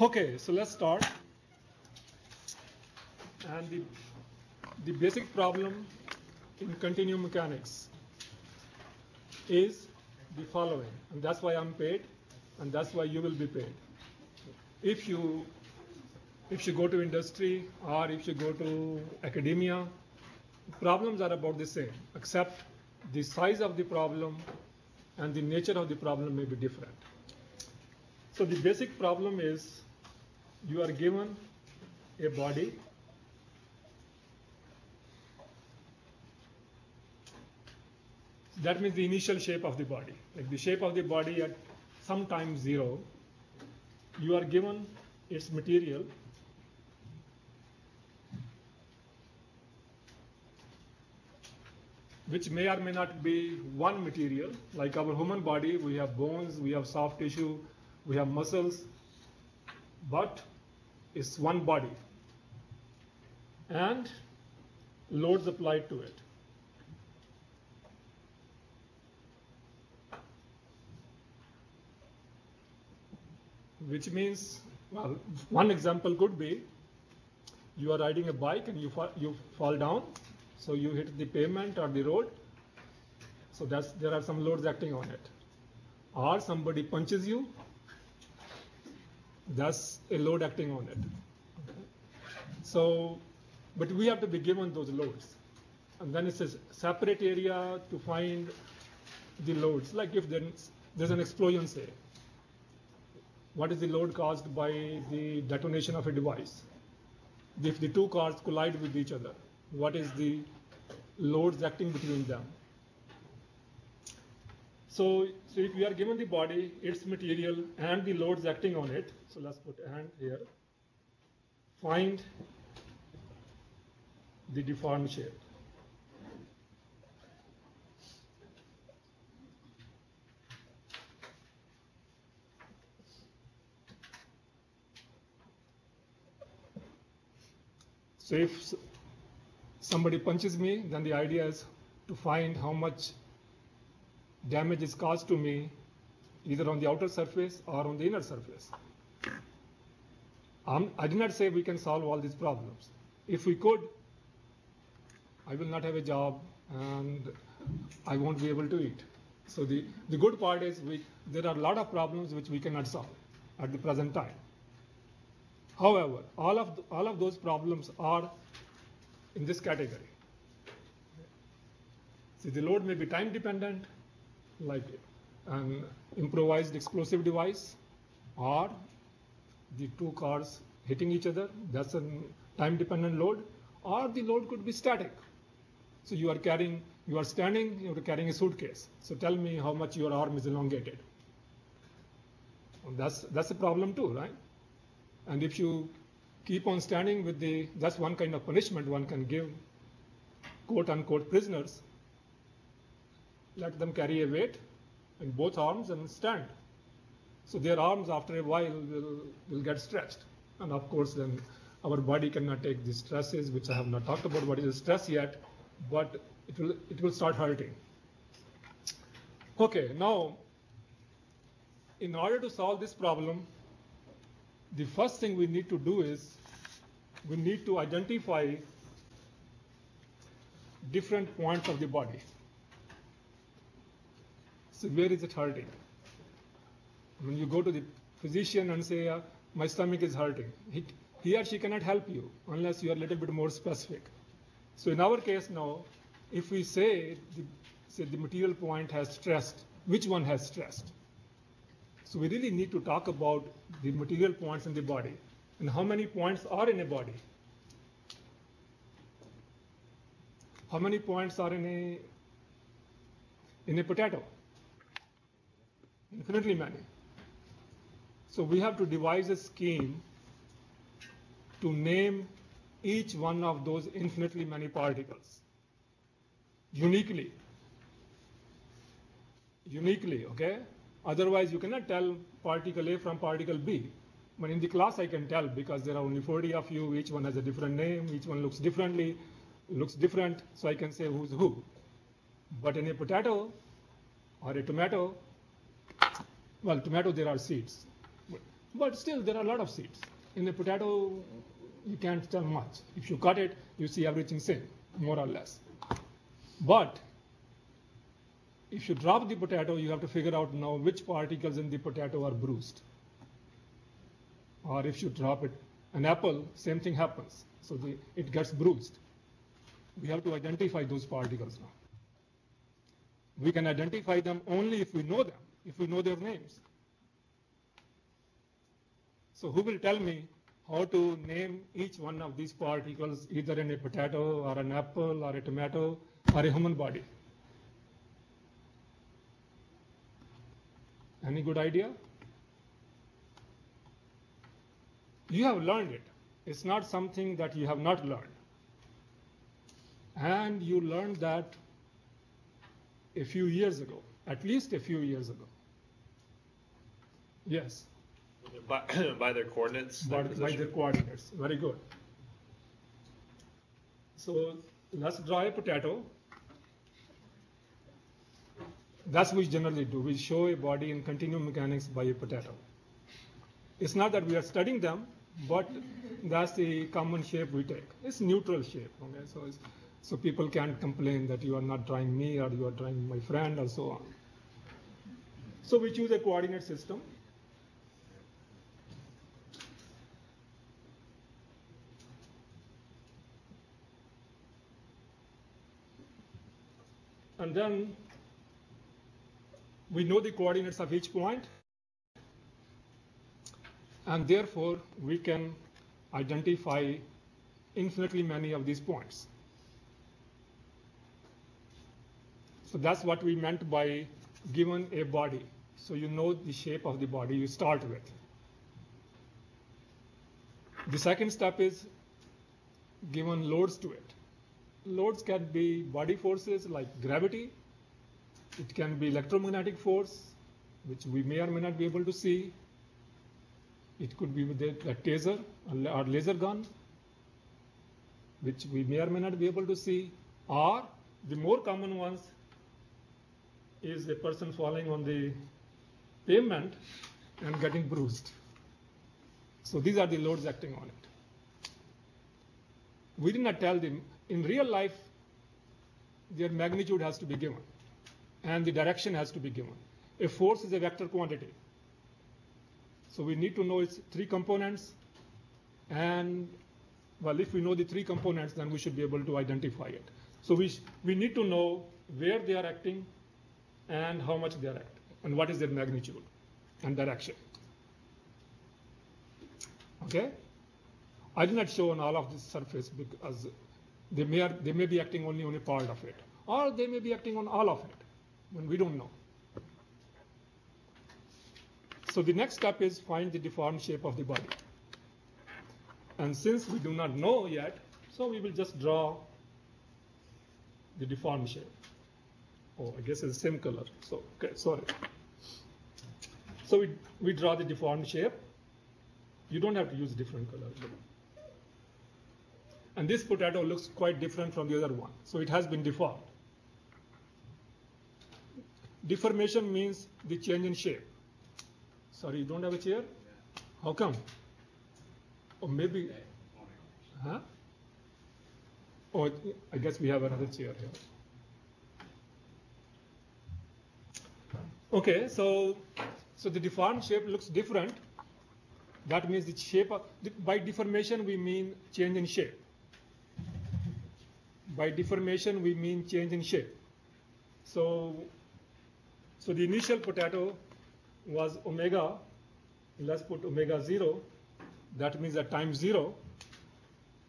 Okay, so let's start. And the, the basic problem in continuum mechanics is the following, and that's why I'm paid, and that's why you will be paid. If you if you go to industry or if you go to academia, problems are about the same, except the size of the problem and the nature of the problem may be different. So the basic problem is you are given a body. That means the initial shape of the body. Like the shape of the body at some time zero you are given its material. Which may or may not be one material. Like our human body, we have bones, we have soft tissue, we have muscles, but it's one body. And loads applied to it. Which means, well, one example could be you are riding a bike and you, fall, you fall down so you hit the pavement or the road. So that's there are some loads acting on it. Or somebody punches you. That's a load acting on it. Okay. So, but we have to be given those loads. And then it says separate area to find the loads. Like if there's, there's an explosion, say, what is the load caused by the detonation of a device? If the two cars collide with each other, what is the loads acting between them. So, so if we are given the body, its material, and the loads acting on it, so let's put a hand here, find the deformed shape. So if somebody punches me, then the idea is to find how much damage is caused to me either on the outer surface or on the inner surface. Um, I did not say we can solve all these problems. If we could, I will not have a job and I won't be able to eat. So the, the good part is we, there are a lot of problems which we cannot solve at the present time. However, all of, the, all of those problems are in this category. See, the load may be time dependent, like an improvised explosive device, or the two cars hitting each other, that's a time dependent load, or the load could be static. So you are carrying, you are standing, you are carrying a suitcase. So tell me how much your arm is elongated. That's, that's a problem too, right? And if you keep on standing with the, that's one kind of punishment one can give quote unquote prisoners. Let them carry a weight in both arms and stand. So their arms after a while will, will get stretched. And of course then our body cannot take the stresses, which I have not talked about what is stress yet, but it will, it will start hurting. Okay, now in order to solve this problem, the first thing we need to do is we need to identify different points of the body. So where is it hurting? When you go to the physician and say, uh, my stomach is hurting, he, he or she cannot help you unless you are a little bit more specific. So in our case now, if we say the, say the material point has stressed, which one has stressed? So we really need to talk about the material points in the body and how many points are in a body. How many points are in a in a potato? Infinitely many. So we have to devise a scheme to name each one of those infinitely many particles uniquely. Uniquely, okay? Otherwise, you cannot tell particle A from particle B. But in the class, I can tell because there are only 40 of you. Each one has a different name. Each one looks differently, looks different. So I can say who's who. But in a potato or a tomato, well, tomato there are seeds. But still, there are a lot of seeds. In the potato, you can't tell much. If you cut it, you see everything same, more or less. But if you drop the potato, you have to figure out now which particles in the potato are bruised. Or if you drop it, an apple, same thing happens. So the, it gets bruised. We have to identify those particles now. We can identify them only if we know them, if we know their names. So who will tell me how to name each one of these particles either in a potato or an apple or a tomato or a human body? Any good idea? You have learned it. It's not something that you have not learned. And you learned that a few years ago, at least a few years ago. Yes, By, by their coordinates? their by, by position? coordinates. Very good. So let's draw a potato. That's what we generally do. We show a body in continuum mechanics by a potato. It's not that we are studying them, but that's the common shape we take. It's neutral shape. Okay, so it's, so people can't complain that you are not drawing me or you are drawing my friend or so on. So we choose a coordinate system. And then we know the coordinates of each point, and therefore we can identify infinitely many of these points. So that's what we meant by given a body. So you know the shape of the body you start with. The second step is given loads to it. Loads can be body forces like gravity, it can be electromagnetic force, which we may or may not be able to see. It could be with a, taser or laser gun, which we may or may not be able to see. Or the more common ones is a person falling on the pavement and getting bruised. So these are the loads acting on it. We did not tell them in real life their magnitude has to be given and the direction has to be given. A force is a vector quantity. So we need to know its three components and well if we know the three components then we should be able to identify it. So we, we need to know where they are acting and how much they are acting and what is their magnitude and direction. Okay? I did not show on all of this surface because they may, are, they may be acting only on a part of it, or they may be acting on all of it, when we don't know. So the next step is find the deformed shape of the body. And since we do not know yet, so we will just draw the deformed shape. Oh, I guess it's the same color. So, okay, sorry. So we, we draw the deformed shape. You don't have to use different color. And this potato looks quite different from the other one. So it has been deformed. Deformation means the change in shape. Sorry, you don't have a chair? How come? Or maybe, huh? Oh, I guess we have another chair here. Okay, so so the deformed shape looks different. That means the shape of, by deformation we mean change in shape. By deformation we mean change in shape. So so the initial potato was omega. Let's put omega zero. That means at time zero.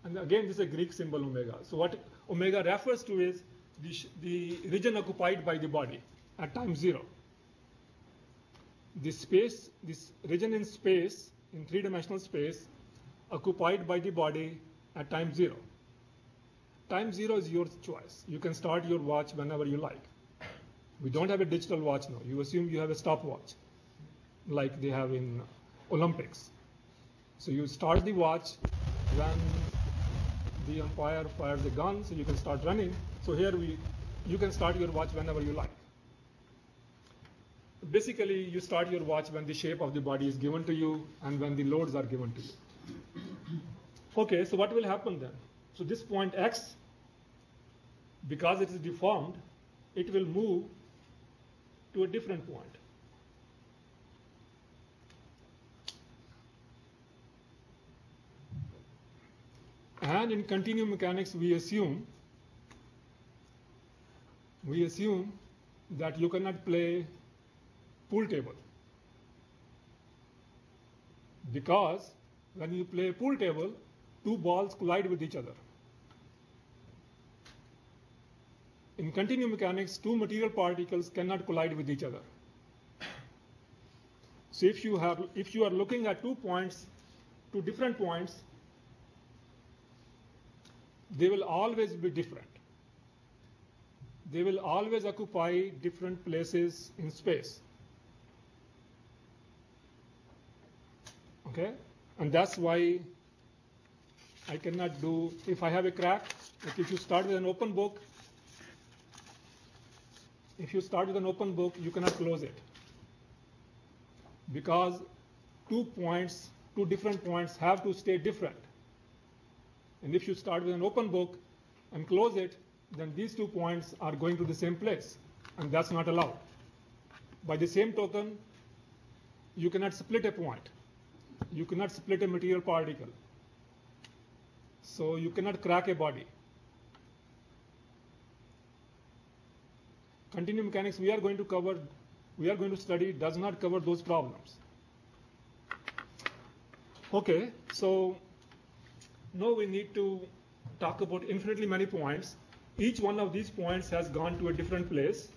And again, this is a Greek symbol omega. So what omega refers to is the, the region occupied by the body at time zero. This space, this region in space, in three-dimensional space, occupied by the body at time zero. Time zero is your choice. You can start your watch whenever you like. We don't have a digital watch now. You assume you have a stopwatch, like they have in Olympics. So you start the watch when the umpire fires the gun, so you can start running. So here we, you can start your watch whenever you like. basically you start your watch when the shape of the body is given to you and when the loads are given to you. Okay, so what will happen then? So this point x, because it is deformed, it will move to a different point. And in continuum mechanics, we assume we assume that you cannot play pool table because when you play pool table, two balls collide with each other. In continuum mechanics, two material particles cannot collide with each other. So if you have, if you are looking at two points, two different points, they will always be different. They will always occupy different places in space. Okay? And that's why I cannot do, if I have a crack, like if you start with an open book, if you start with an open book, you cannot close it. Because two points, two different points have to stay different. And if you start with an open book and close it, then these two points are going to the same place, and that's not allowed. By the same token, you cannot split a point. You cannot split a material particle. So you cannot crack a body. Continuum mechanics we are going to cover, we are going to study does not cover those problems. Okay, so now we need to talk about infinitely many points. Each one of these points has gone to a different place.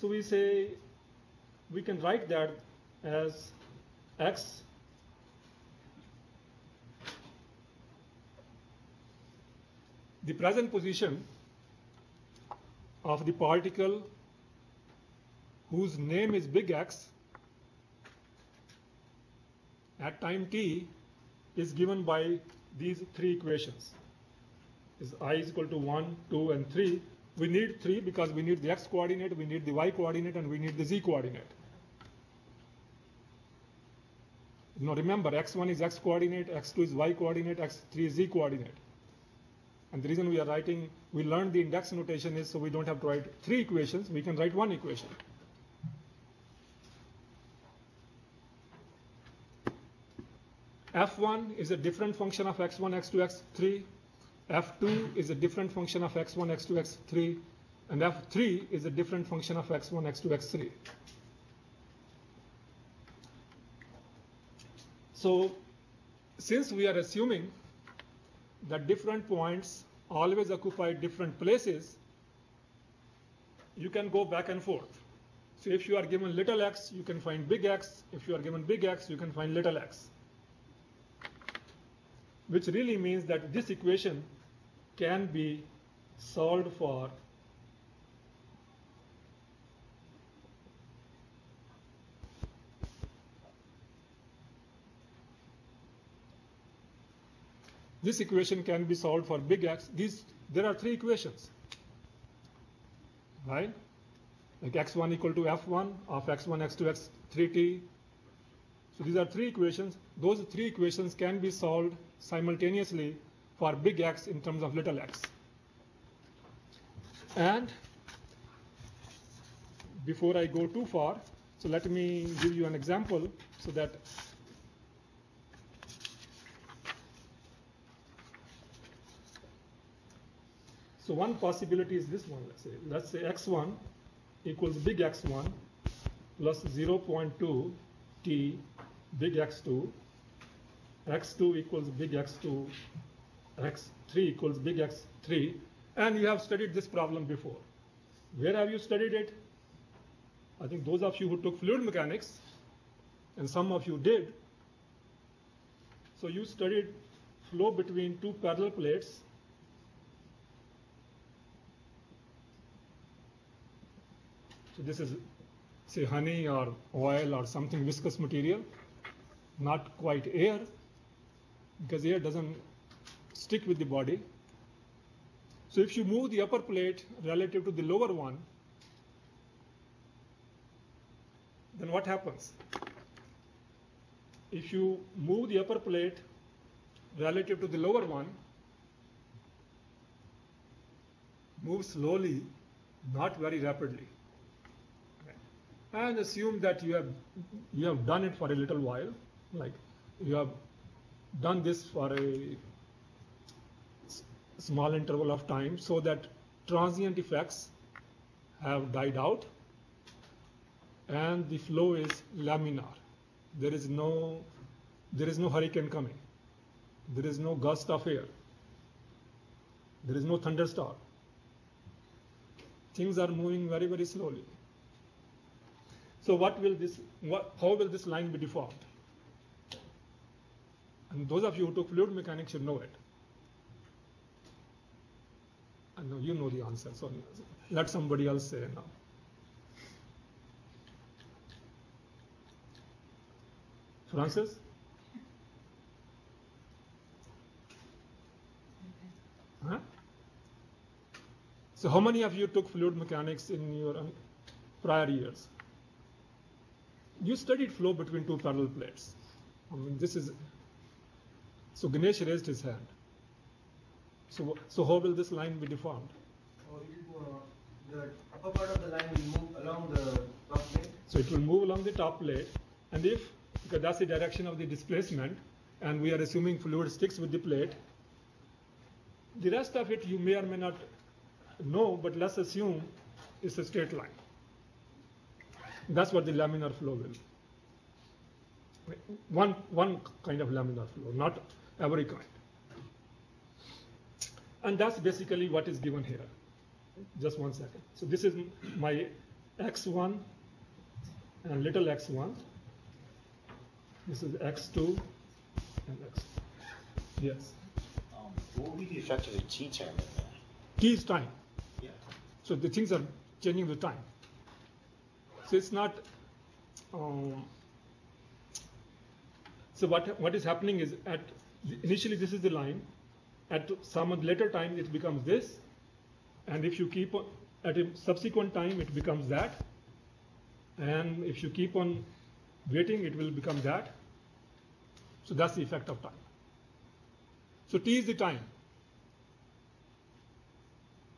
So we say, we can write that as x the present position of the particle whose name is big X at time t is given by these three equations. Is i is equal to 1, 2, and 3. We need 3 because we need the x coordinate, we need the y coordinate, and we need the z coordinate. Now remember, x1 is x coordinate, x2 is y coordinate, x3 is z coordinate. And the reason we are writing, we learned the index notation is so we don't have to write three equations, we can write one equation. F1 is a different function of x1, x2, x3. f2 is a different function of x1, x2, x3. And f3 is a different function of x1, x2, x3. So since we are assuming that different points always occupy different places, you can go back and forth. So if you are given little x, you can find big X. If you are given big X, you can find little x which really means that this equation can be solved for this equation can be solved for big X. These, there are three equations, right? Like x1 equal to f1 of x1, x2, x3t. So these are three equations. Those three equations can be solved simultaneously for big X in terms of little x. And before I go too far, so let me give you an example so that So one possibility is this one, let's say. Let's say x1 equals big X1 plus 0.2 t big X2 x2 equals big X2, x3 equals big X3, and you have studied this problem before. Where have you studied it? I think those of you who took fluid mechanics, and some of you did, so you studied flow between two parallel plates. So this is, say, honey or oil or something viscous material, not quite air, because air doesn't stick with the body. So if you move the upper plate relative to the lower one, then what happens? If you move the upper plate relative to the lower one, move slowly, not very rapidly. And assume that you have you have done it for a little while, like you have done this for a small interval of time so that transient effects have died out and the flow is laminar. There is no there is no hurricane coming. There is no gust of air. There is no thunderstorm. Things are moving very, very slowly. So what will this what, how will this line be deformed? And those of you who took fluid mechanics should know it. I know you know the answer, so let somebody else say now. Francis? Huh? So how many of you took fluid mechanics in your um, prior years? You studied flow between two parallel plates. I mean, this is. So Ganesh raised his hand. So, so how will this line be deformed? Or you, uh, the upper part of the line will move along the top plate. So it will move along the top plate, and if, because that's the direction of the displacement, and we are assuming fluid sticks with the plate, the rest of it you may or may not know, but let's assume it's a straight line. That's what the laminar flow will. One, one kind of laminar flow, not every kind. And that's basically what is given here. Just one second. So this is my x1 and little x1. This is x2 and x. Yes. Um, what will be the effect of the T in there? T is time. Yeah. So the things are changing with time. So it's not. Um, so what what is happening is at initially this is the line. At some later time it becomes this, and if you keep on at a subsequent time it becomes that, and if you keep on waiting it will become that. So that's the effect of time. So t is the time.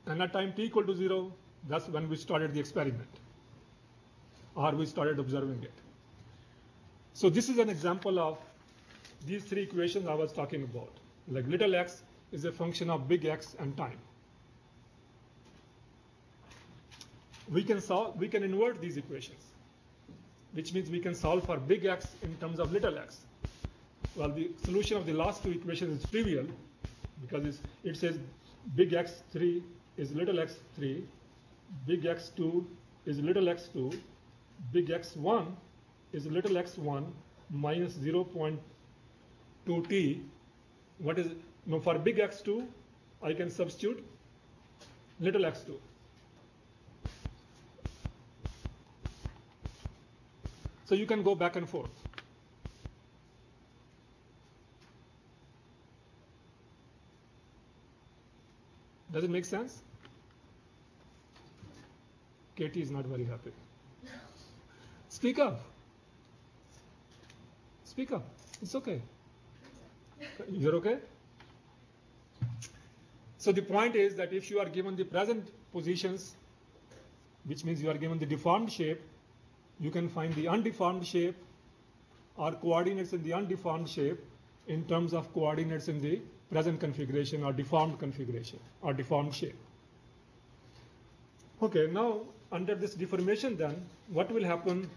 And at time t equal to 0, that's when we started the experiment. Or we started observing it. So this is an example of these three equations I was talking about. Like little x is a function of big X and time. We can solve, we can invert these equations, which means we can solve for big X in terms of little x. Well, the solution of the last two equations is trivial because it says big X3 is little x3, big X2 is little x2, big X1 is little x1 minus 0.2t. What is no for big X2? I can substitute little x2. So you can go back and forth. Does it make sense? Katie is not very happy. Speak up. Speak up. It's okay. You're okay? So the point is that if you are given the present positions, which means you are given the deformed shape, you can find the undeformed shape or coordinates in the undeformed shape in terms of coordinates in the present configuration or deformed configuration or deformed shape. Okay, now under this deformation then, what will happen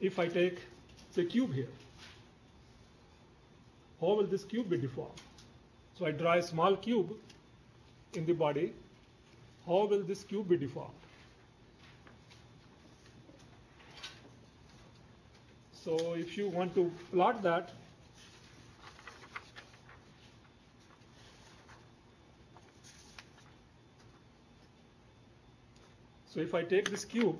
if I take say cube here? How will this cube be deformed? So I draw a small cube in the body. How will this cube be deformed? So if you want to plot that, so if I take this cube,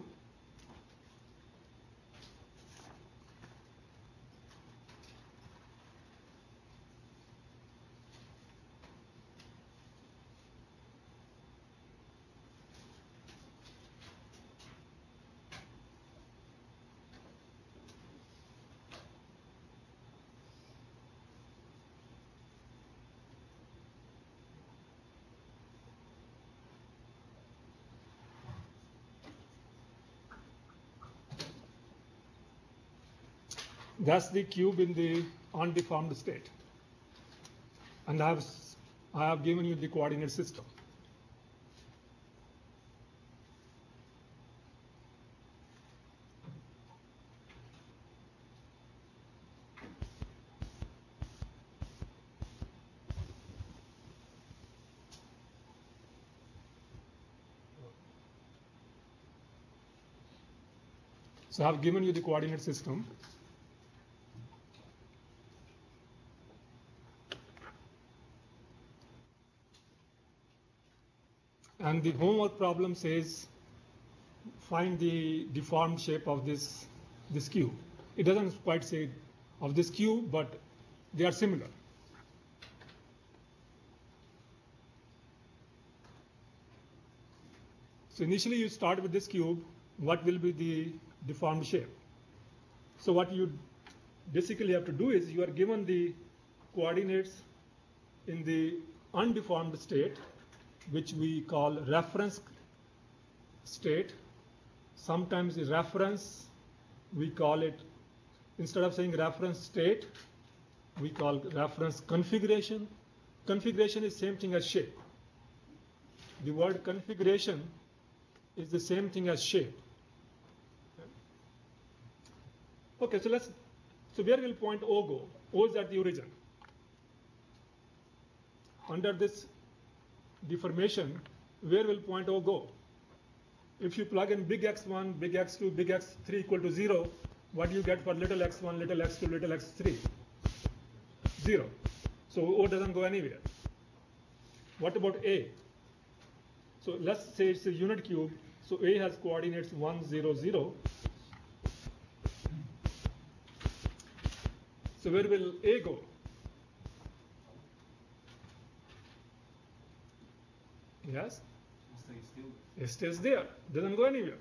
That's the cube in the undeformed state. And I have, I have given you the coordinate system. So I have given you the coordinate system. And the homework problem says find the deformed shape of this, this cube. It doesn't quite say of this cube, but they are similar. So initially you start with this cube, what will be the deformed shape? So what you basically have to do is you are given the coordinates in the undeformed state, which we call reference state. Sometimes the reference, we call it, instead of saying reference state, we call reference configuration. Configuration is same thing as shape. The word configuration is the same thing as shape. Okay, so let's, so where will point O go? O is at the origin. Under this deformation, where will point O go? If you plug in big X1, big X2, big X3 equal to 0, what do you get for little x1, little x2, little x3? 0. So O doesn't go anywhere. What about A? So let's say it's a unit cube. So A has coordinates 1, 0, 0. So where will A go? Yes? It stays there, doesn't go anywhere.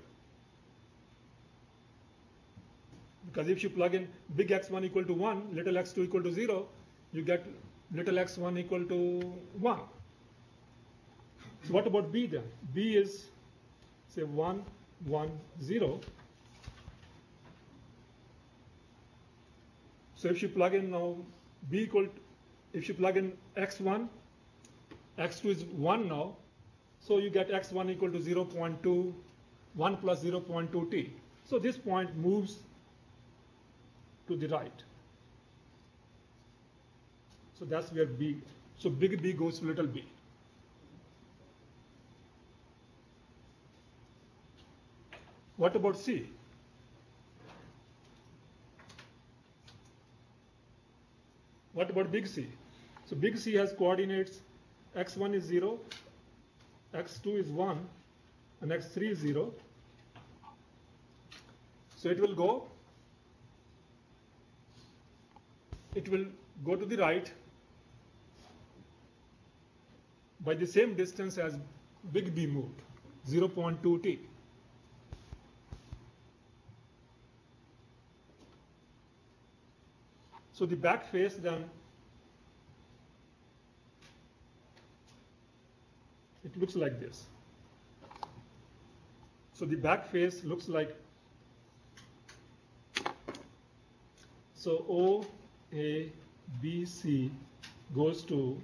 Because if you plug in big X1 equal to 1, little x2 equal to 0, you get little x1 equal to 1. So what about B then? B is say 1, 1, 0. So if you plug in now B equal, to, if you plug in x1, x2 is 1 now, so you get x1 equal to 0.2, 1 plus 0.2 t. So this point moves to the right. So that's where B, so big B goes to little b. What about C? What about big C? So big C has coordinates x1 is 0, x2 is 1, and x3 is 0. So it will go, it will go to the right by the same distance as big B moved, 0.2 t. So the back face then it looks like this. So the back face looks like so O A B C goes to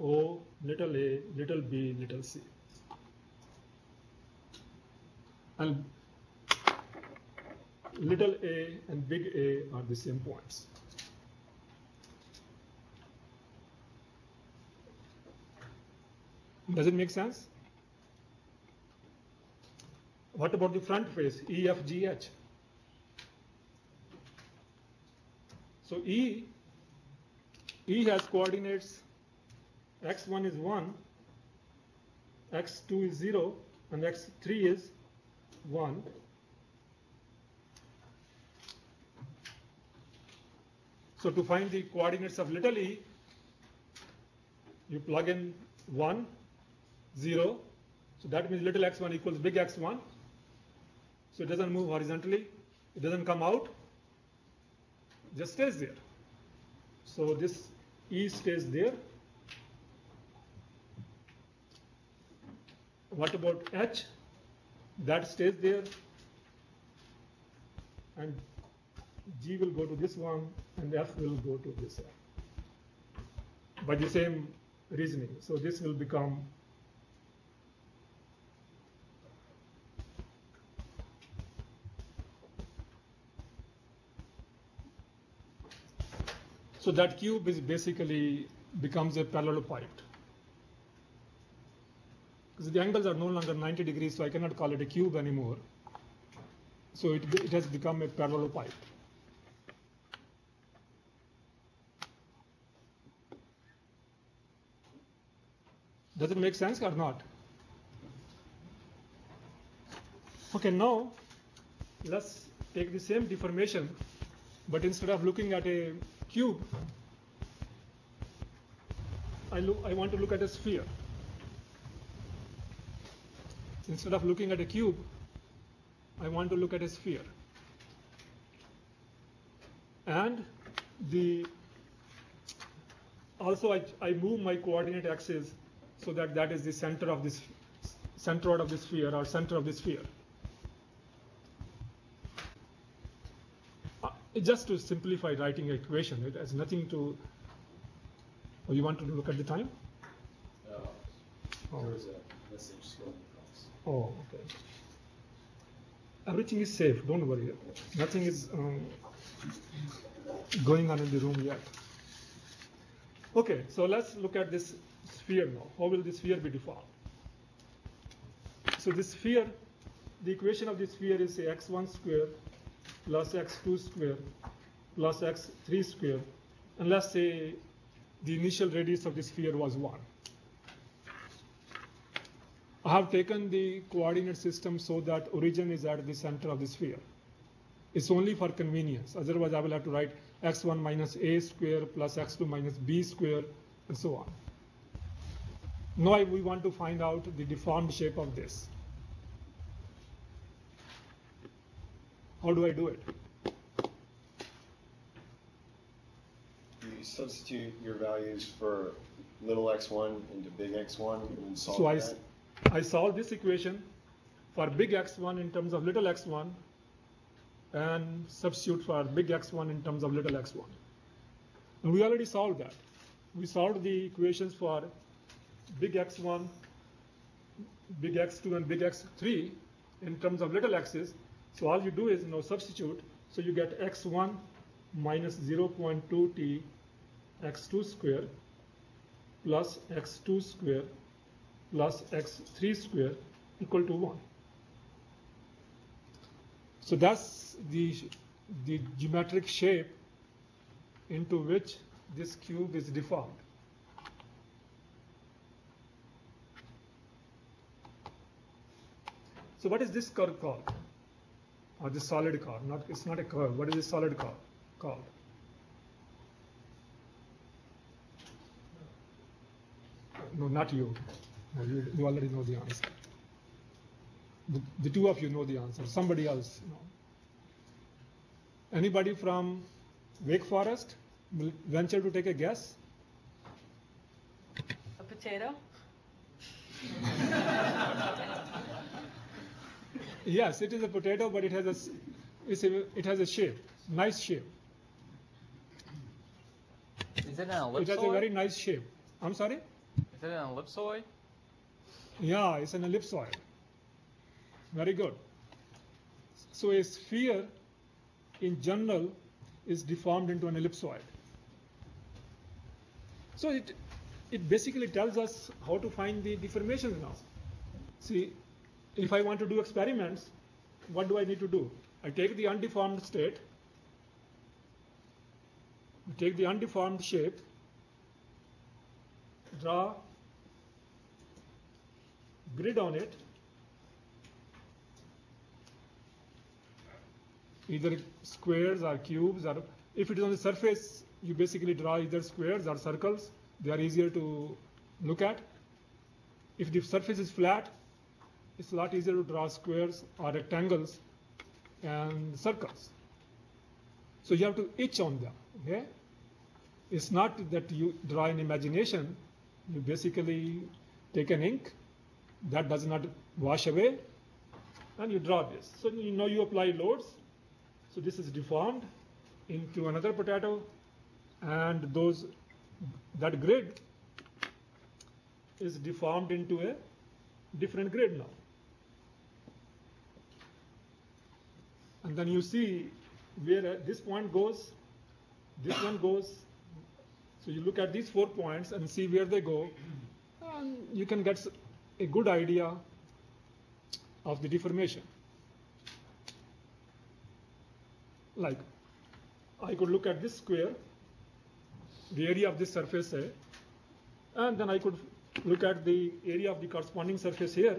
O little a little b little c and little a and big A are the same points. Does it make sense? What about the front face, E, F, G, H? So E, E has coordinates x1 is 1, x2 is 0, and x3 is 1. So to find the coordinates of little e, you plug in 1, 0. So that means little x1 equals big x1. So it doesn't move horizontally. It doesn't come out. Just stays there. So this e stays there. What about h? That stays there. and G will go to this one, and F will go to this one. By the same reasoning. So this will become So that cube is basically becomes a parallelepiped. Because the angles are no longer 90 degrees, so I cannot call it a cube anymore. So it, it has become a parallelepiped. Does it make sense or not? Okay, now let's take the same deformation, but instead of looking at a cube, I, look, I want to look at a sphere. Instead of looking at a cube, I want to look at a sphere. And the also I, I move my coordinate axis so that that is the center of this centroid of the sphere or center of the sphere. Uh, just to simplify writing an equation, it has nothing to. Oh, you want to look at the time? Uh, Oh. There a message scrolling across. Oh, okay. Everything is safe. Don't worry. Nothing is um, going on in the room yet. Okay, so let's look at this sphere now. How will the sphere be defined? So this sphere, the equation of the sphere is say x1 square plus x2 square plus x3 square, and let's say the initial radius of the sphere was 1. I have taken the coordinate system so that origin is at the center of the sphere. It's only for convenience. Otherwise, I will have to write x1 minus a square plus x2 minus b square and so on. Now we want to find out the deformed shape of this. How do I do it? You substitute your values for little x1 into big x1 and solve So I, that. s- I solve this equation for big x1 in terms of little x1 and substitute for big x1 in terms of little x1. And we already solved that. We solved the equations for big x1, big x2 and big x3 in terms of little x's. So all you do is now substitute. So you get x1 minus 0.2t x2 square plus x2 square plus x3 square equal to 1. So that's the, the geometric shape into which this cube is deformed. So what is this curve called? Or the solid curve? Not, it's not a curve. What is this solid curve called? No, not you. No, you, you already know the answer. The, the two of you know the answer. Somebody else. You know. Anybody from Wake Forest will venture to take a guess? A potato? Yes, it is a potato, but it has a, a, it has a shape, nice shape. Is it an ellipsoid? It has a very nice shape. I'm sorry? Is it an ellipsoid? Yeah, it's an ellipsoid. Very good. So a sphere in general is deformed into an ellipsoid. So it, it basically tells us how to find the deformations now. See, if I want to do experiments, what do I need to do? I take the undeformed state, take the undeformed shape, draw grid on it, either squares or cubes, or if it is on the surface, you basically draw either squares or circles. They are easier to look at. If the surface is flat, it's a lot easier to draw squares or rectangles and circles. So you have to itch on them. Okay? It's not that you draw in imagination. You basically take an ink that does not wash away, and you draw this. So you know you apply loads. So this is deformed into another potato, and those that grid is deformed into a different grid now. And then you see where uh, this point goes, this one goes. So you look at these four points and see where they go, and you can get a good idea of the deformation. Like, I could look at this square, the area of this surface A, and then I could look at the area of the corresponding surface here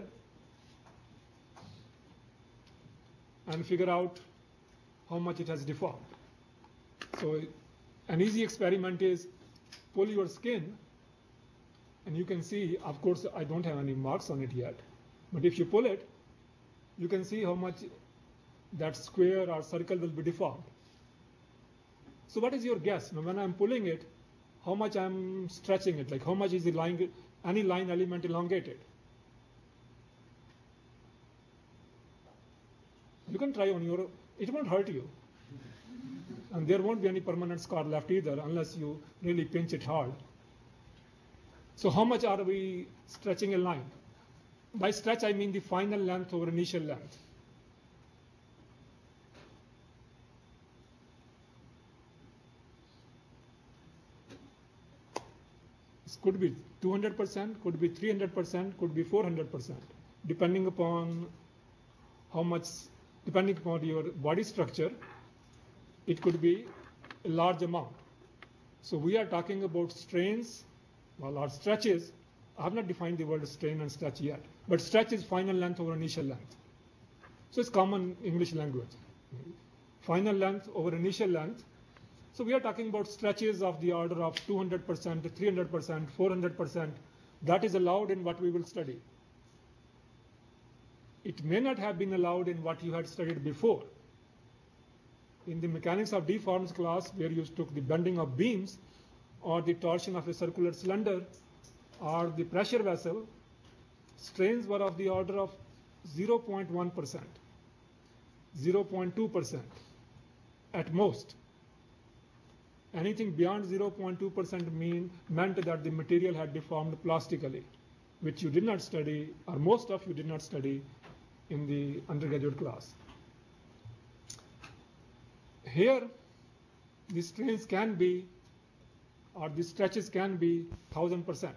and figure out how much it has deformed. So an easy experiment is pull your skin and you can see, of course, I don't have any marks on it yet, but if you pull it, you can see how much that square or circle will be deformed. So what is your guess? Now when I'm pulling it, how much I'm stretching it? Like how much is the line, any line element elongated? You can try on your, it won't hurt you. And there won't be any permanent scar left either unless you really pinch it hard. So how much are we stretching a line? By stretch, I mean the final length over initial length. This could be 200%, could be 300%, could be 400%, depending upon how much, depending upon your body structure, it could be a large amount. So we are talking about strains, well, or stretches. I have not defined the word strain and stretch yet, but stretch is final length over initial length. So it's common English language. Final length over initial length. So we are talking about stretches of the order of 200%, 300%, 400%. That is allowed in what we will study. It may not have been allowed in what you had studied before. In the mechanics of deforms class, where you took the bending of beams, or the torsion of a circular cylinder, or the pressure vessel, strains were of the order of 0.1%, 0.2% at most. Anything beyond 0.2% mean meant that the material had deformed plastically, which you did not study, or most of you did not study in the undergraduate class. Here, the strains can be, or the stretches can be 1000%,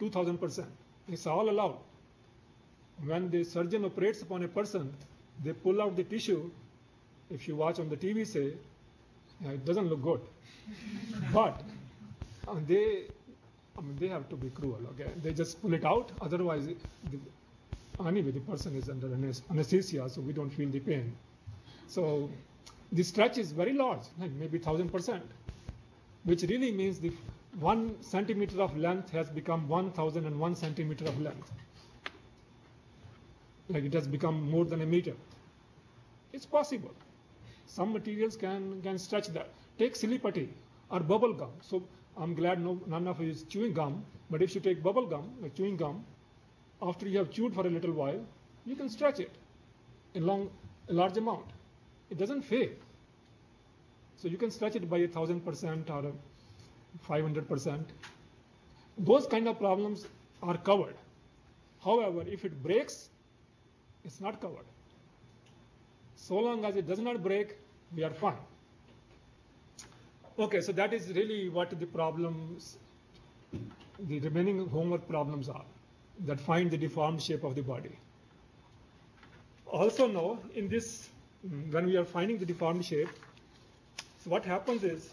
2000%. It's all allowed. When the surgeon operates upon a person, they pull out the tissue. If you watch on the TV, say, yeah, it doesn't look good. but they, I mean, they have to be cruel. Okay, they just pull it out. Otherwise, the, anyway, the person is under anesthesia, so we don't feel the pain. So the stretch is very large, like maybe thousand percent, which really means the one centimeter of length has become one thousand and one centimeter of length. Like it has become more than a meter. It's possible. Some materials can, can stretch that. Take silly putty or bubble gum. So I'm glad no, none of you is chewing gum, but if you take bubble gum, like chewing gum, after you have chewed for a little while, you can stretch it a, long, a large amount. It doesn't fail. So you can stretch it by a thousand percent or five hundred percent. Those kind of problems are covered. However, if it breaks, it's not covered. So long as it does not break, we are fine. Okay, so that is really what the problems, the remaining homework problems are that find the deformed shape of the body. Also know in this, when we are finding the deformed shape, so what happens is,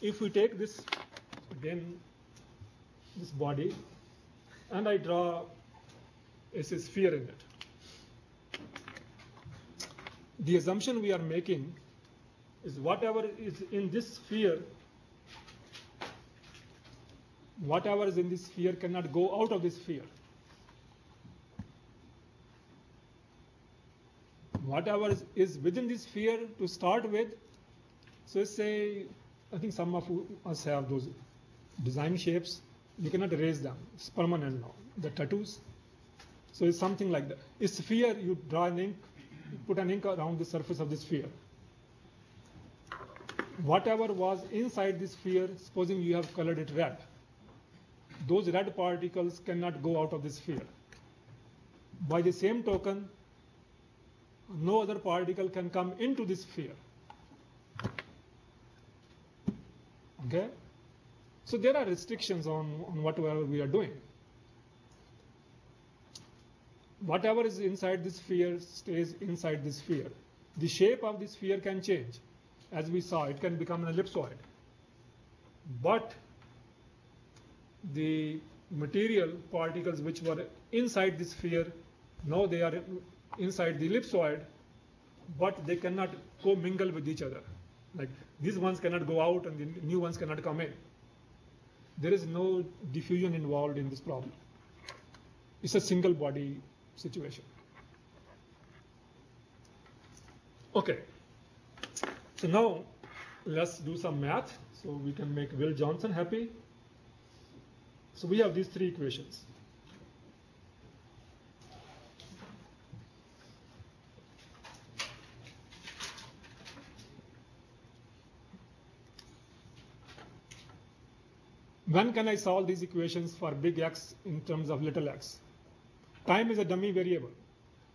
if we take this, again, this body, and I draw a sphere in it. The assumption we are making is whatever is in this sphere, whatever is in this sphere cannot go out of this sphere. Whatever is, within this sphere to start with, so say, I think some of us have those design shapes, you cannot erase them, it's permanent now. The tattoos, so it's something like that. A sphere, you draw an ink put an ink around the surface of the sphere. Whatever was inside this sphere, supposing you have colored it red, those red particles cannot go out of the sphere. By the same token, no other particle can come into the sphere. Okay? So there are restrictions on, on whatever we are doing. Whatever is inside the sphere stays inside the sphere. The shape of the sphere can change. As we saw, it can become an ellipsoid. But the material particles which were inside the sphere, now they are inside the ellipsoid, but they cannot co-mingle with each other. Like these ones cannot go out and the new ones cannot come in. There is no diffusion involved in this problem. It's a single body situation. Okay. So now let's do some math so we can make Will Johnson happy. So we have these three equations. When can I solve these equations for big X in terms of little x? Time is a dummy variable.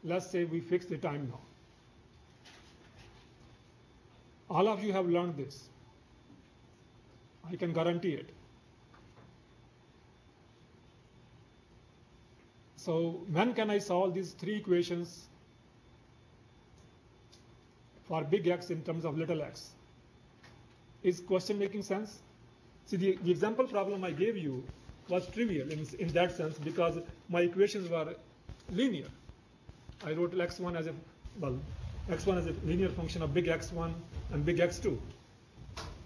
Let's say we fix the time now. All of you have learned this. I can guarantee it. So when can I solve these three equations for big X in terms of little x? Is question making sense? See, the, the example problem I gave you was trivial in, in that sense because my equations were linear. I wrote x1 as a, well, x1 as a linear function of big x1 and big x2.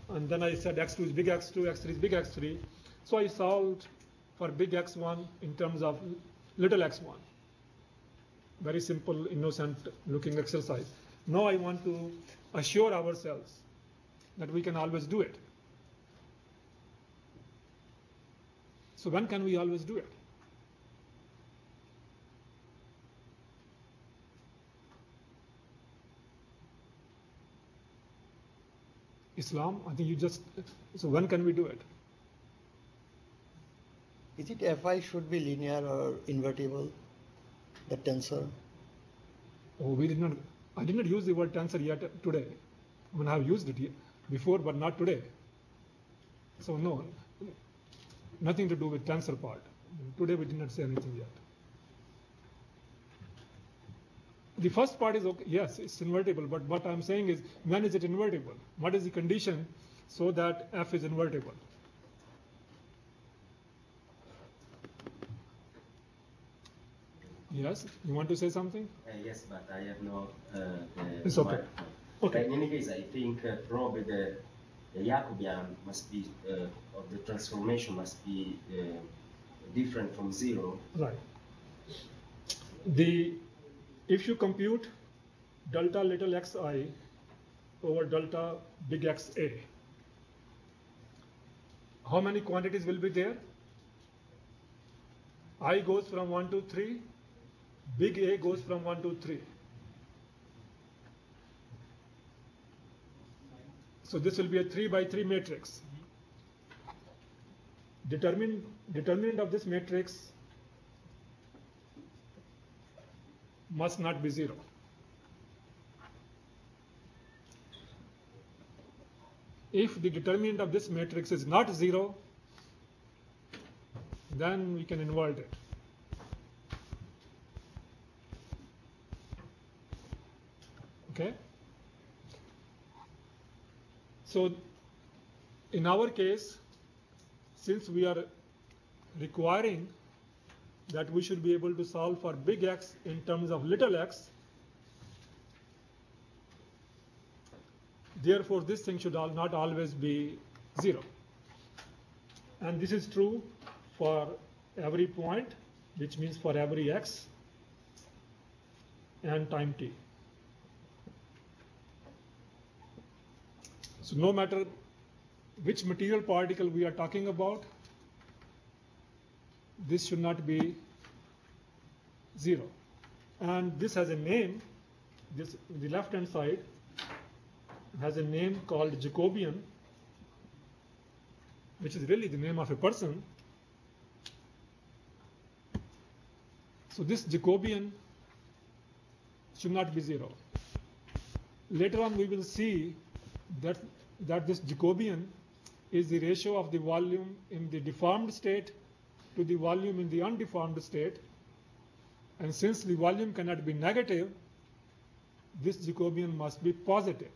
And then I said x2 is big x2, x3 is big x3. So I solved for big x1 in terms of little x1. Very simple, innocent looking exercise. Now I want to assure ourselves that we can always do it. So when can we always do it? Islam, I think you just, so when can we do it? Is it Fi should be linear or invertible, the tensor? Oh, we did not, I did not use the word tensor yet today. I mean, I have used it before, but not today. So no, nothing to do with tensor part. Today we did not say anything yet. The first part is okay, yes, it's invertible, but what I'm saying is when is it invertible? What is the condition so that f is invertible? Yes, you want to say something? Uh, yes, but I have no. Uh, It's okay. Okay. In any case, I think uh, probably the, the Jacobian must be, uh, or the transformation must be uh, different from zero. Right. The if you compute delta little xi over delta big XA, how many quantities will be there? I goes from 1 to 3, big A goes from 1 to 3. So this will be a 3 by 3 matrix. Determinant of this matrix must not be 0. If the determinant of this matrix is not 0, then we can invert it. Okay? So in our case, since we are requiring that we should be able to solve for big X in terms of little x, therefore this thing should all not always be 0. And this is true for every point, which means for every x and time t. So no matter which material particle we are talking about, this should not be 0. And this has a name this the left hand side has a name called Jacobian, which is really the name of a person. So this Jacobian should not be zero. Later on, we will see that that this Jacobian is the ratio of the volume in the deformed state to the volume in the undeformed state. And since the volume cannot be negative, this Jacobian must be positive.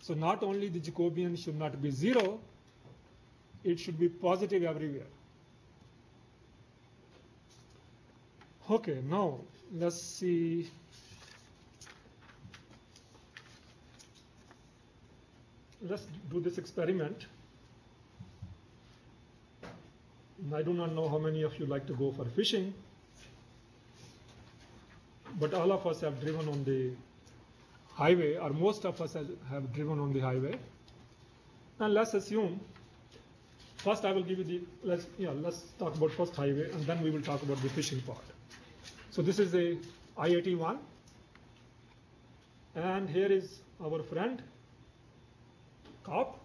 So not only the Jacobian should not be zero, it should be positive everywhere. Okay, now let's see. Let's do this experiment. I do not know how many of you like to go for fishing, but all of us have driven on the highway, or most of us have driven on the highway. And let's assume, first I will give you the, let's, yeah, let's talk about first highway, and then we will talk about the fishing part. So this is a I-81, and here is our friend, cop,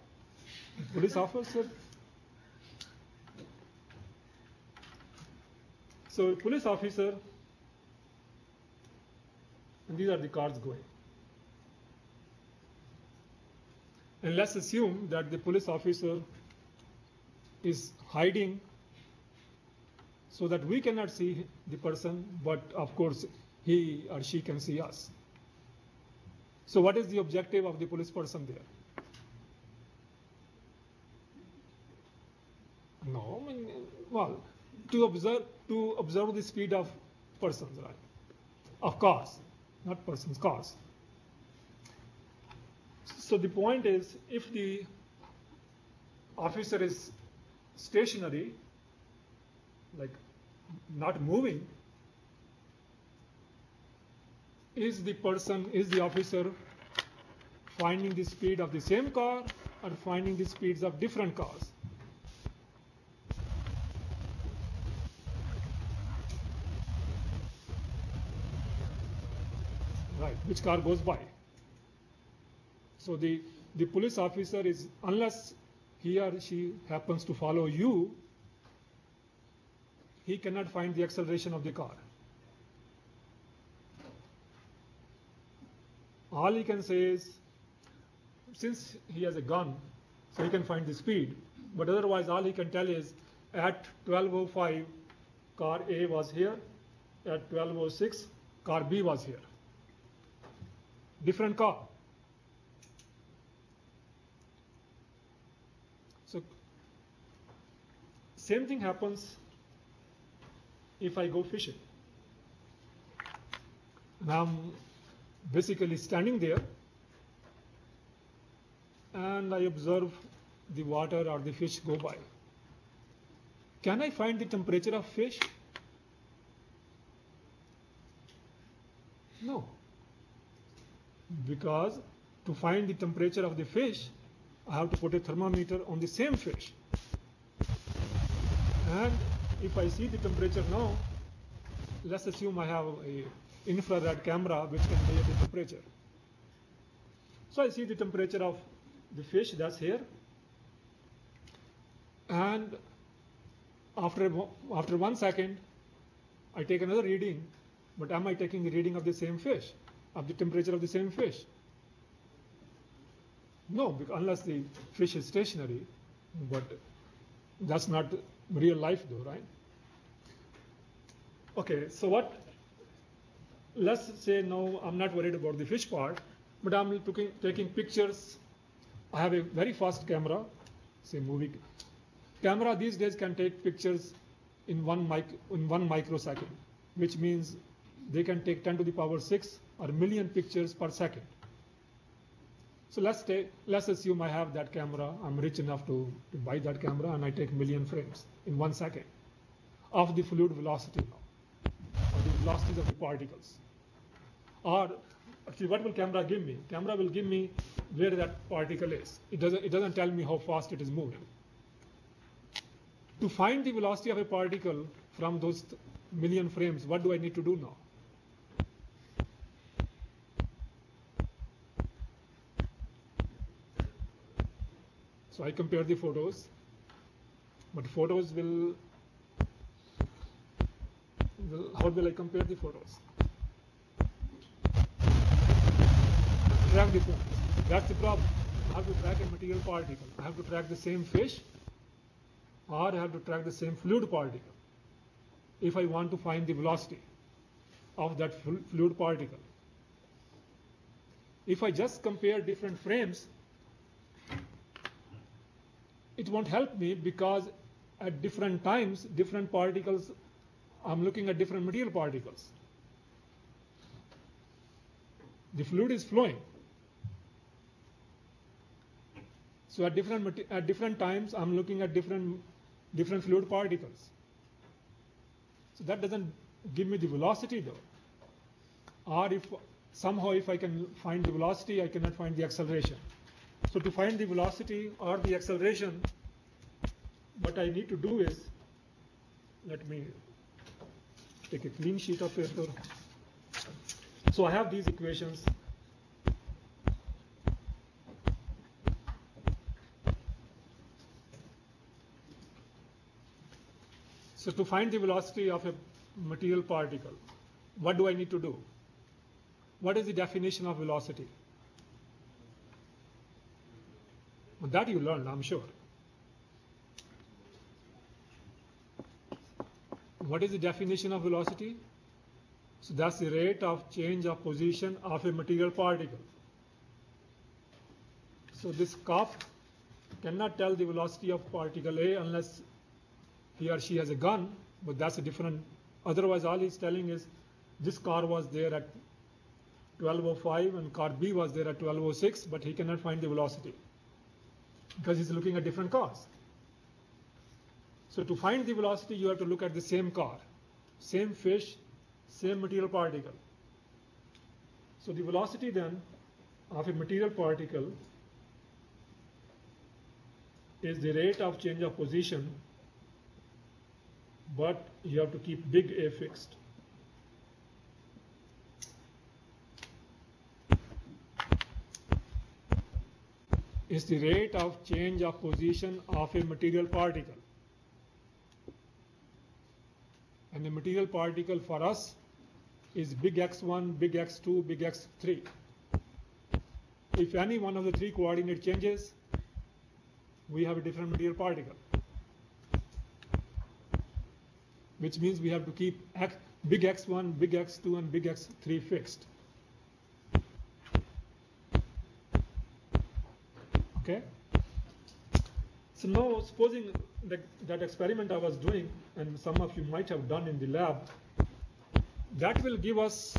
police officer. So police officer, and these are the cars going. And let's assume that the police officer is hiding so that we cannot see the person, but of course he or she can see us. So what is the objective of the police person there? No, I mean, well, to observe to observe the speed of persons, right? Of cars, not persons, cars. So the point is, if the officer is stationary, like not moving, is the person, is the officer finding the speed of the same car or finding the speeds of different cars? Right, which car goes by? So the, the police officer is, unless he or she happens to follow you, he cannot find the acceleration of the car. All he can say is, since he has a gun, so he can find the speed, but otherwise all he can tell is, at 1205, car A was here, at 1206, car B was here. Different car. So same thing happens if I go fishing. And I'm basically standing there and I observe the water or the fish go by. Can I find the temperature of fish? No. Because to find the temperature of the fish, I have to put a thermometer on the same fish. And if I see the temperature now, let's assume I have a infrared camera which can measure the temperature. So I see the temperature of the fish that's here. And after, after one second, I take another reading, but am I taking the reading of the same fish, of the temperature of the same fish? No, because unless the fish is stationary, but that's not real life though, right? Okay, so what, let's say no, I'm not worried about the fish part, but I'm taking, taking pictures. I have a very fast camera, say movie. Camera these days can take pictures in one, mic, in one microsecond, which means they can take 10 to the power 6 or million pictures per second. So let's take, let's assume I have that camera. I'm rich enough to, to buy that camera, and I take million frames in one second of the fluid velocity of the velocities of the particles. Or actually, what will camera give me? Camera will give me where that particle is. It doesn't. It doesn't tell me how fast it is moving. To find the velocity of a particle from those million frames, what do I need to do now? So I compare the photos, but photos will, will how will I compare the photos? Track the points. That's the problem. I have to track a material particle. I have to track the same fish, or I have to track the same fluid particle if I want to find the velocity of that fluid particle. If I just compare different frames, it won't help me because at different times, different particles, I'm looking at different material particles. The fluid is flowing. So at different, at different times, I'm looking at different, different fluid particles. So that doesn't give me the velocity though. Or if somehow if I can find the velocity, I cannot find the acceleration. So to find the velocity or the acceleration, what I need to do is, let me take a clean sheet of paper. So I have these equations. So to find the velocity of a material particle, what do I need to do? What is the definition of velocity? Well, that you learned, I'm sure. What is the definition of velocity? So that's the rate of change of position of a material particle. So this cuff cannot tell the velocity of particle A unless he or she has a gun, but that's a different. Otherwise, all he's telling is this car was there at 1205 and car B was there at 1206, but he cannot find the velocity because he's looking at different cars. So to find the velocity, you have to look at the same car, same fish, same material particle. So the velocity then of a material particle is the rate of change of position, but you have to keep big A fixed. Is the rate of change of position of a material particle. And the material particle for us is big X1, big X2, big X3. If any one of the three coordinate changes, we have a different material particle. Which means we have to keep big X1, big X2, and big X3 fixed. Okay? So now, supposing that, that experiment I was doing, and some of you might have done in the lab, that will give us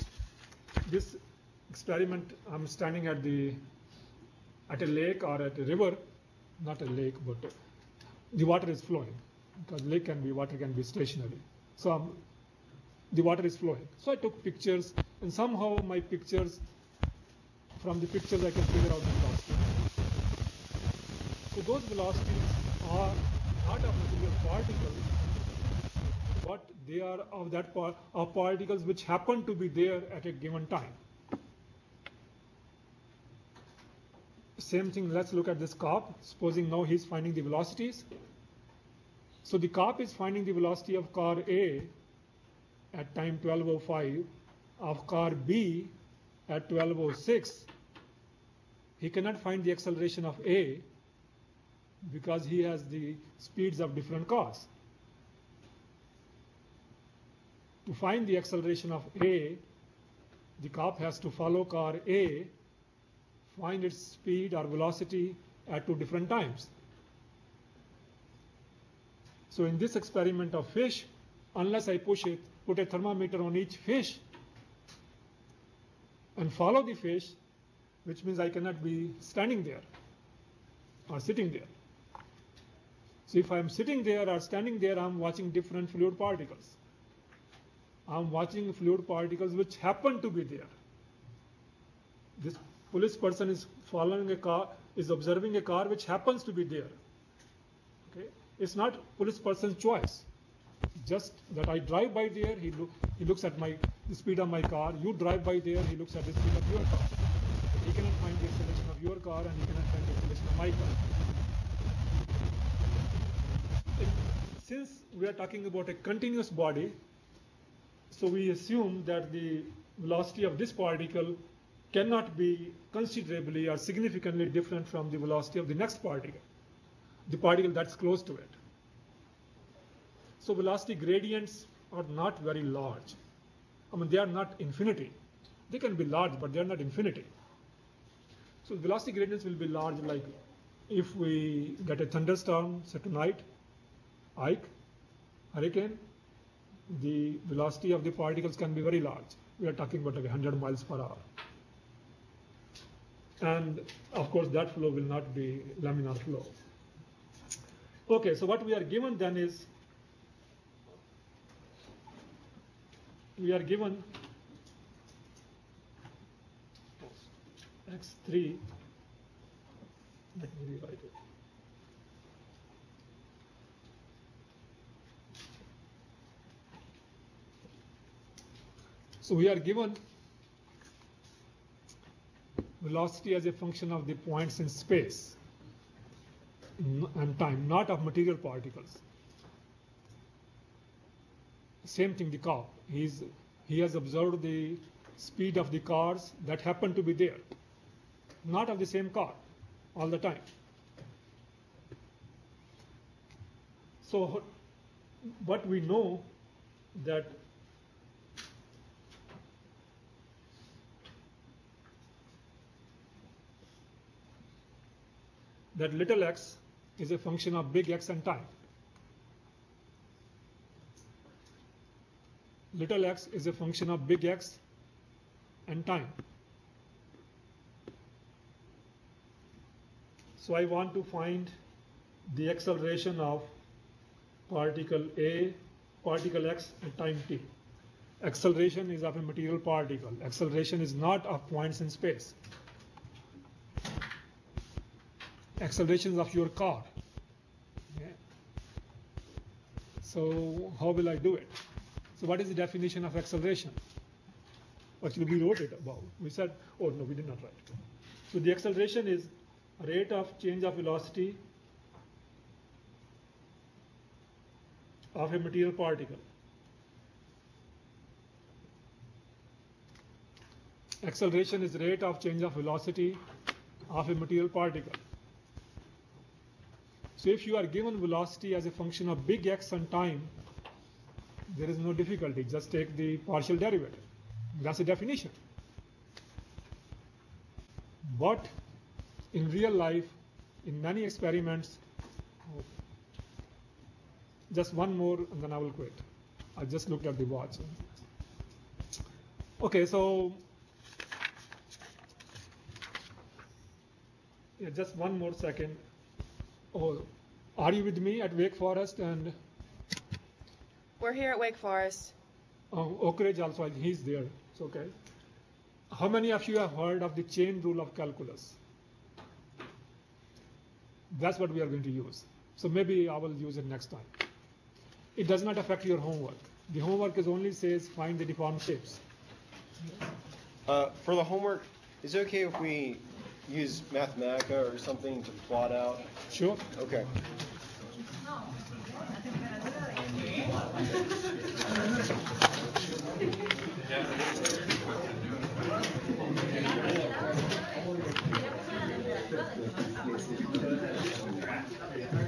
this experiment. I'm standing at the at a lake or at a river, not a lake, but the water is flowing because lake can be water can be stationary. So um, the water is flowing. So I took pictures, and somehow my pictures, from the pictures I can figure out the velocity. So those velocities are not of material particles, but they are of that part of particles which happen to be there at a given time. Same thing, let's look at this cop. Supposing now he's finding the velocities. So the cop is finding the velocity of car A at time 1205, of car B at 1206. He cannot find the acceleration of A because he has the speeds of different cars. To find the acceleration of A, the cop has to follow car A, find its speed or velocity at two different times. So in this experiment of fish, unless I push it, put a thermometer on each fish and follow the fish, which means I cannot be standing there or sitting there. So if I'm sitting there or standing there, I'm watching different fluid particles. I'm watching fluid particles which happen to be there. This police person is following a car, is observing a car which happens to be there. Okay? It's not police person's choice. Just that I drive by there, he, look, he looks at my the speed of my car. You drive by there, he looks at the speed of your car. He cannot find the acceleration of your car and he cannot find the acceleration of my car. Since we are talking about a continuous body, so we assume that the velocity of this particle cannot be considerably or significantly different from the velocity of the next particle, the particle that's close to it. So velocity gradients are not very large. I mean, they are not infinity. They can be large, but they are not infinity. So velocity gradients will be large, like if we get a thunderstorm, say tonight, Ike, hurricane, the velocity of the particles can be very large. We are talking about like 100 miles per hour. And of course, that flow will not be laminar flow. Okay, so what we are given then is we are given x3 let me rewrite it so we are given velocity as a function of the points in space and time not of material particles. Same thing the car. He's he has observed the speed of the cars that happen to be there not of the same car all the time. So what we know that that little x is a function of big X and time. Little x is a function of big X and time. So I want to find the acceleration of particle A, particle x at time t. Acceleration is of a material particle. Acceleration is not of points in space. Acceleration of your car. Yeah. So how will I do it? So what is the definition of acceleration? Actually, we wrote it about. We said, oh no, we did not write. So the acceleration is rate of change of velocity of a material particle. Acceleration is rate of change of velocity of a material particle. So if you are given velocity as a function of big X and time, there is no difficulty. Just take the partial derivative. That's the definition. But in real life, in many experiments, just one more and then I will quit. I just looked at the watch. Okay, so yeah, just one more second. Oh, are you with me at Wake Forest and We're here at Wake Forest. oh, Oak Ridge also? He's there. It's okay. How many of you have heard of the chain rule of calculus? That's what we are going to use. So maybe I will use it next time. It does not affect your homework. The homework is only says find the deformed shapes. Uh, for the homework, is it okay if we use Mathematica or something to plot out? Sure. Okay.